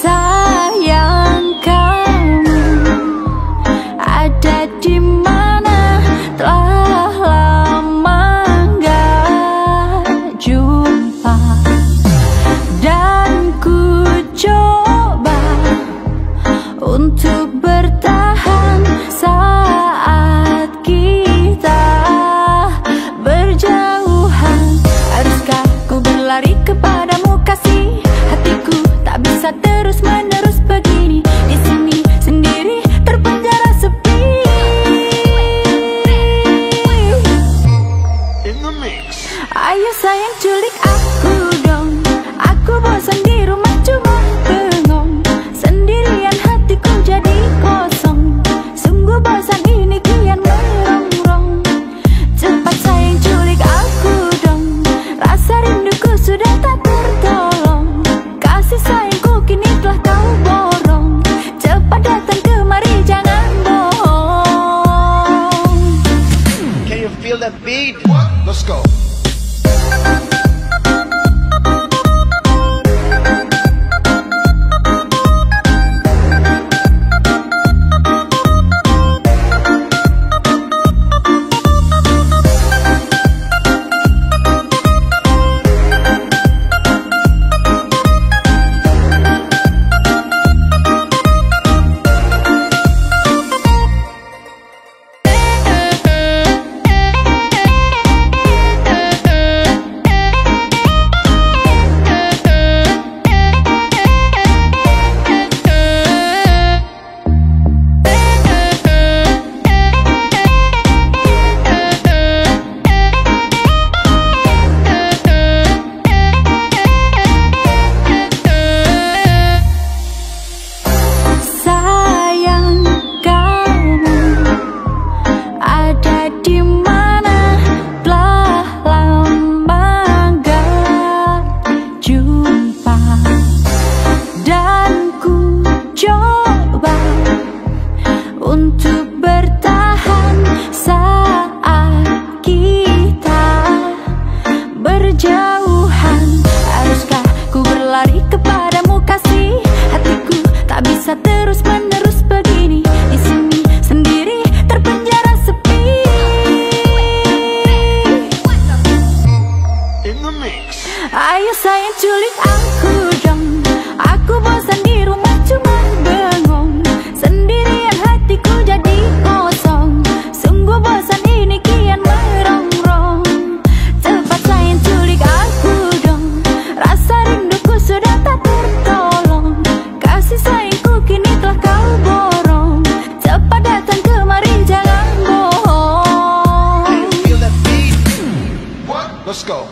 Sayang kamu ada di mana telah lama gak jumpa dan ku coba untuk Ayo sayang culik aku dong. Aku bosan di rumah cuma bengong. Sendirian hatiku jadi kosong. Sungguh bosan ini kian merongrong. Cepat sayang culik aku dong. Rasa rinduku sudah tak tertolong. Kasih sayangku kini telah kau borong. Cepat datang kemari jangan bohong. Let's go.